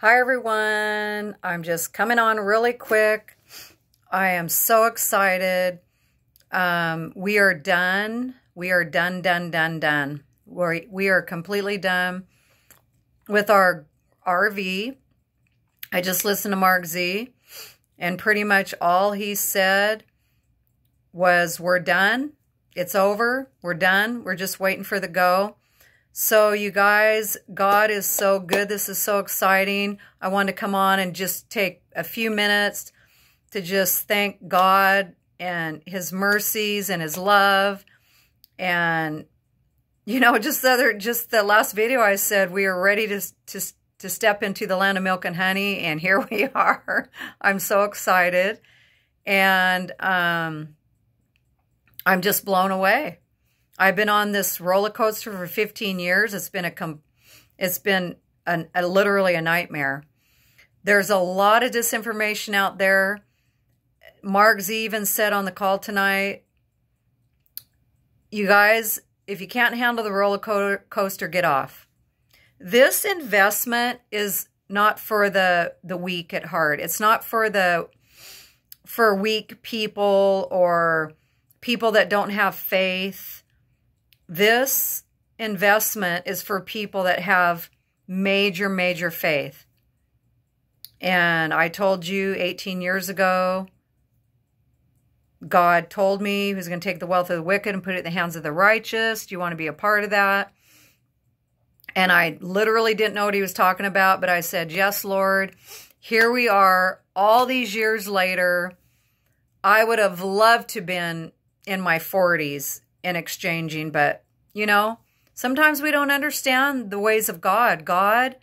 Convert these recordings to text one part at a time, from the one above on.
Hi, everyone. I'm just coming on really quick. I am so excited. Um, we are done. We are done, done, done, done. We're, we are completely done with our RV. I just listened to Mark Z, and pretty much all he said was, We're done. It's over. We're done. We're just waiting for the go. So, you guys, God is so good. This is so exciting. I want to come on and just take a few minutes to just thank God and His mercies and His love. And, you know, just the other, just the last video I said, we are ready to, to, to step into the land of milk and honey. And here we are. I'm so excited. And um, I'm just blown away. I've been on this roller coaster for 15 years. It's been a com it's been an, a, literally a nightmare. There's a lot of disinformation out there. Mark Z even said on the call tonight, you guys, if you can't handle the roller coaster, get off. This investment is not for the the weak at heart. It's not for the for weak people or people that don't have faith this investment is for people that have major, major faith. And I told you 18 years ago, God told me he was going to take the wealth of the wicked and put it in the hands of the righteous. Do you want to be a part of that? And I literally didn't know what he was talking about, but I said, Yes, Lord. Here we are, all these years later. I would have loved to have been in my 40s in exchanging, but you know, sometimes we don't understand the ways of God. God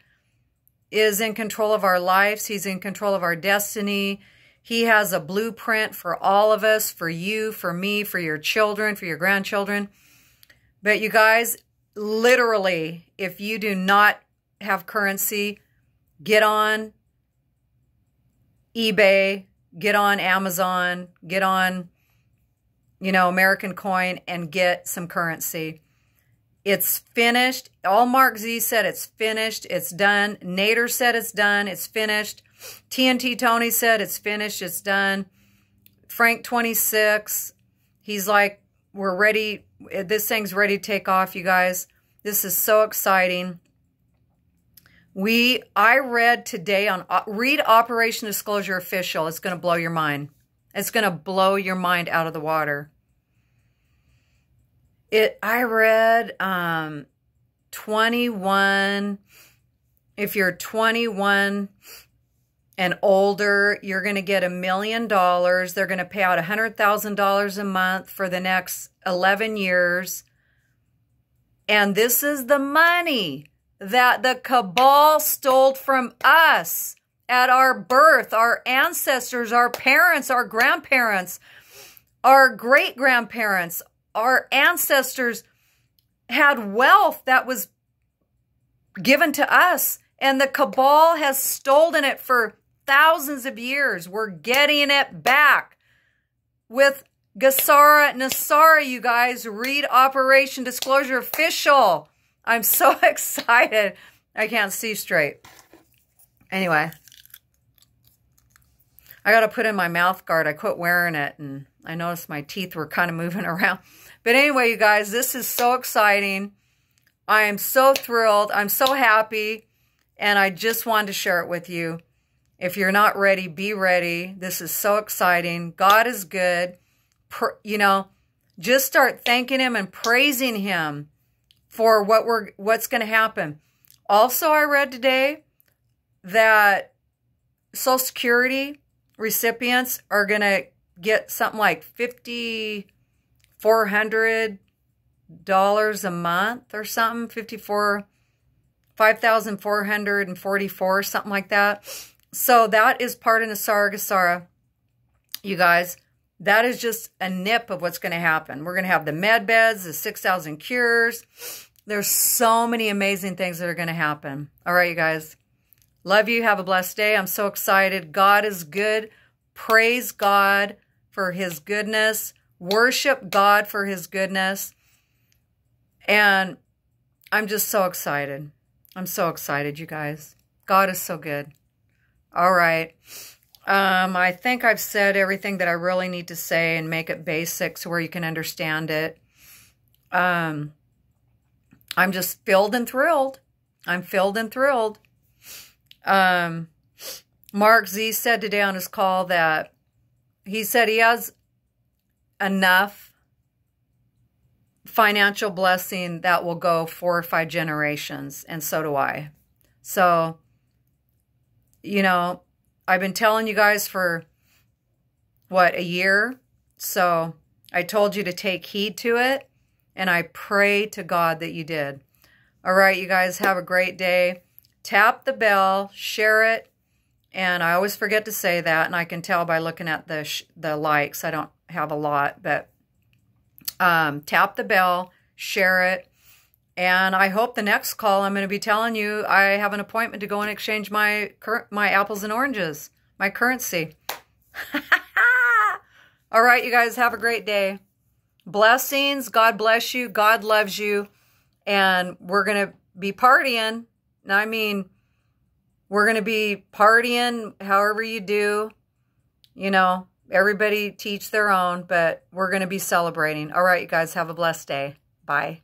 is in control of our lives, He's in control of our destiny. He has a blueprint for all of us, for you, for me, for your children, for your grandchildren. But you guys, literally, if you do not have currency, get on eBay, get on Amazon, get on you know, American Coin and get some currency. It's finished. All Mark Z said it's finished. It's done. Nader said it's done. It's finished. TNT Tony said it's finished. It's done. Frank 26, he's like, we're ready. This thing's ready to take off, you guys. This is so exciting. We, I read today on, uh, read Operation Disclosure Official. It's going to blow your mind. It's going to blow your mind out of the water. It I read um 21 if you're 21 and older, you're going to get a million dollars. They're going to pay out a $100,000 a month for the next 11 years. And this is the money that the cabal stole from us at our birth, our ancestors, our parents, our grandparents, our great grandparents, our ancestors had wealth that was given to us, and the cabal has stolen it for thousands of years. We're getting it back with GESARA NESARA, you guys. Read Operation Disclosure Official. I'm so excited. I can't see straight. Anyway, I got to put in my mouth guard. I quit wearing it, and I noticed my teeth were kind of moving around. But anyway, you guys, this is so exciting. I am so thrilled. I'm so happy. And I just wanted to share it with you. If you're not ready, be ready. This is so exciting. God is good. you know, just start thanking him and praising him for what we're what's going to happen. Also, I read today that Social Security recipients are going to get something like 50 $400 a month or something, 54 5,444, something like that. So that is part of NESARA GESARA, you guys. That is just a nip of what's going to happen. We're going to have the med beds, the 6,000 cures. There's so many amazing things that are going to happen. All right, you guys. Love you. Have a blessed day. I'm so excited. God is good. Praise God for his goodness worship God for his goodness. And I'm just so excited. I'm so excited, you guys. God is so good. All right. Um, I think I've said everything that I really need to say and make it basic so where you can understand it. Um, I'm just filled and thrilled. I'm filled and thrilled. Um, Mark Z said today on his call that he said he has enough financial blessing that will go four or five generations, and so do I. So, you know, I've been telling you guys for what, a year? So I told you to take heed to it, and I pray to God that you did. All right, you guys have a great day. Tap the bell, share it, and I always forget to say that, and I can tell by looking at the the likes. I don't have a lot, but um, tap the bell, share it, and I hope the next call I'm going to be telling you I have an appointment to go and exchange my my apples and oranges, my currency. All right, you guys have a great day. Blessings. God bless you. God loves you. And we're going to be partying. I mean, we're going to be partying however you do. You know, everybody teach their own, but we're going to be celebrating. All right, you guys have a blessed day. Bye.